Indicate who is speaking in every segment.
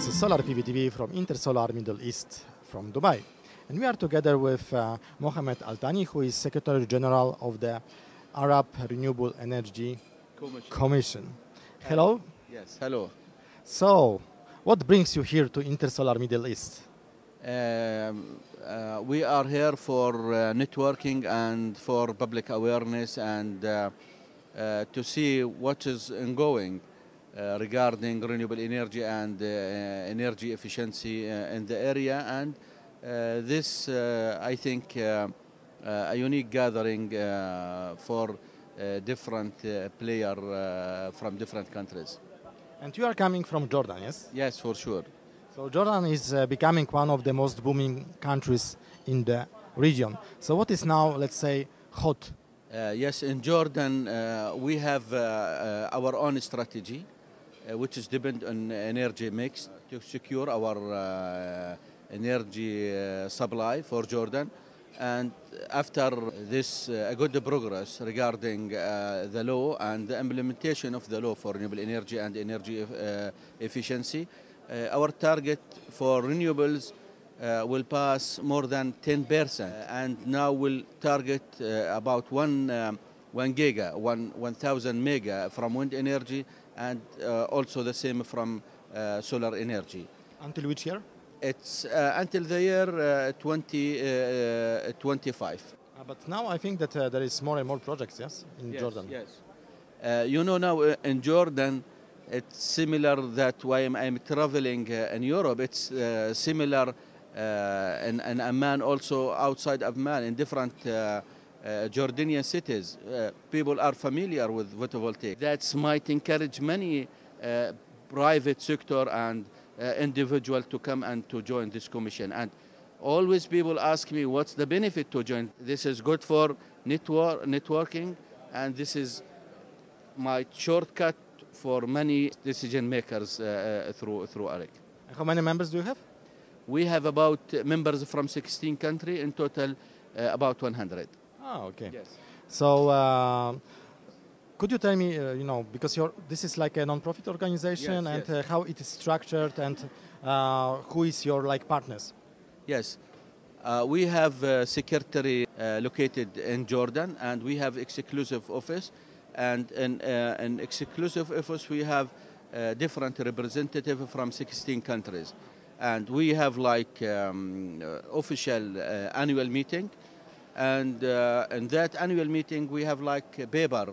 Speaker 1: this is Solar PVTV from InterSolar Middle East. From Dubai. And we are together with uh, Mohammed Al Taani, who is Secretary General of the Arab Renewable Energy
Speaker 2: Commission.
Speaker 1: Commission. Hello.
Speaker 2: Yes, hello.
Speaker 1: So, what brings you here to Intersolar Middle East?
Speaker 2: Um, uh, we are here for uh, networking and for public awareness and uh, uh, to see what is ongoing uh, regarding renewable energy and uh, energy efficiency uh, in the area. And uh, this, uh, I think, uh, uh, a unique gathering uh, for uh, different uh, player uh, from different countries.
Speaker 1: And you are coming from Jordan, yes?
Speaker 2: Yes, for sure.
Speaker 1: So Jordan is uh, becoming one of the most booming countries in the region. So what is now, let's say, hot?
Speaker 2: Uh, yes, in Jordan, uh, we have uh, uh, our own strategy, uh, which is depend on energy mix to secure our uh, energy uh, supply for Jordan. And after this uh, good progress regarding uh, the law and the implementation of the law for renewable energy and energy uh, efficiency, uh, our target for renewables uh, will pass more than 10%, and now will target uh, about one um, one giga, one 1,000 mega from wind energy, and uh, also the same from uh, solar energy.
Speaker 1: Until which year?
Speaker 2: It's uh, until the year uh, 2025.
Speaker 1: Uh, but now I think that uh, there is more and more projects, yes, in Jordan.
Speaker 2: Yes. Uh, you know now uh, in Jordan, it's similar that why I'm, I'm traveling uh, in Europe. It's uh, similar uh, in, in Amman, also outside of Amman, in different uh, Jordanian cities. Uh, people are familiar with photovoltaic. That might encourage many uh, private sector and uh, individual to come and to join this commission. And always people ask me, what's the benefit to join? This is good for network, networking, and this is my shortcut for many decision makers uh, uh, through through
Speaker 1: AREC. How many members do you have?
Speaker 2: We have about members from 16 countries in total, uh, about 100.
Speaker 1: Oh, okay.
Speaker 2: Yes.
Speaker 1: So, uh, could you tell me, uh, you know, because this is like a non-profit organization,
Speaker 2: Yes,
Speaker 1: and
Speaker 2: yes.
Speaker 1: Uh, how it is structured, and uh, who is your like partners?
Speaker 2: Yes. Uh, we have a secretary uh, located in Jordan, and we have exclusive office. And in uh, an exclusive office, we have uh, different representative from 16 countries. And we have like um, official uh, annual meeting. And uh, in that annual meeting, we have like a paper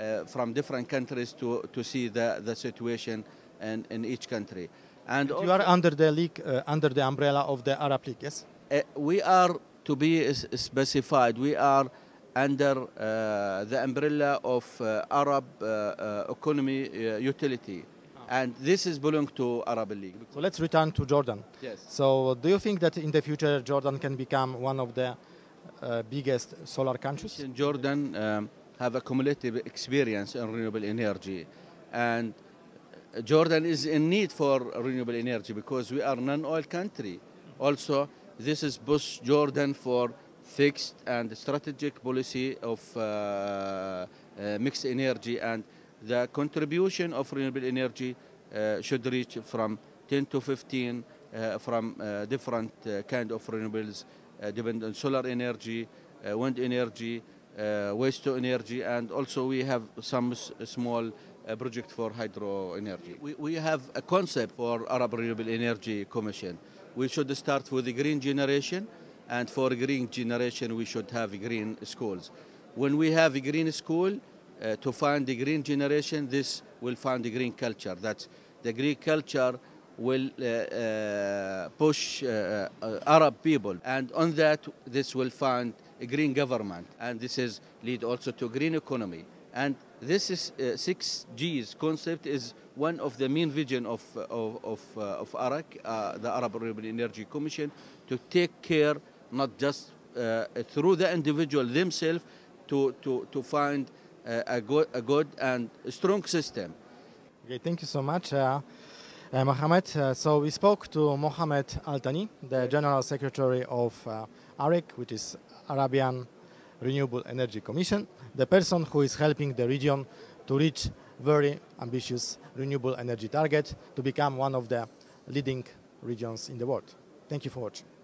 Speaker 2: uh, from different countries to, to see the, the situation in, in each country. And
Speaker 1: you are under the league, uh, under the umbrella of the Arab League, yes?
Speaker 2: uh, we are to be specified. We are under uh, the umbrella of uh, Arab uh, uh, Economy uh, Utility, and this is belong to Arab League.
Speaker 1: So let's return to Jordan.
Speaker 2: Yes.
Speaker 1: So, do you think that in the future Jordan can become one of the uh, biggest solar countries?
Speaker 2: Jordan um, have a cumulative experience in renewable energy, and Jordan is in need for renewable energy because we are non-oil country. Also, this is push Jordan for fixed and strategic policy of uh, uh, mixed energy and the contribution of renewable energy uh, should reach from 10 to 15 uh, from uh, different uh, kind of renewables uh, depend on solar energy, uh, wind energy, uh, waste to energy, and also we have some small uh, project for hydro energy. We, we have a concept for Arab Renewable Energy Commission. We should start with the green generation, and for green generation we should have green schools. When we have a green school, uh, to find the green generation, this will find the green culture. That's the green culture will uh, uh, push uh, Arab people, and on that, this will find a green government, and this is lead also to a green economy. And this is uh, six G's concept is one of the main vision of of of, uh, of AREC, uh, the Arab Renewable Energy Commission, to take care not just through the individual themselves to to to find a good a good and strong system.
Speaker 1: Okay, thank you so much, uh, Mohammed. Uh, so we spoke to Mohammed Al Taani, the General Secretary of uh, which is Arabian Renewable Energy Commission, the person who is helping the region to reach very ambitious renewable energy target to become one of the leading regions in the world. Thank you for watching.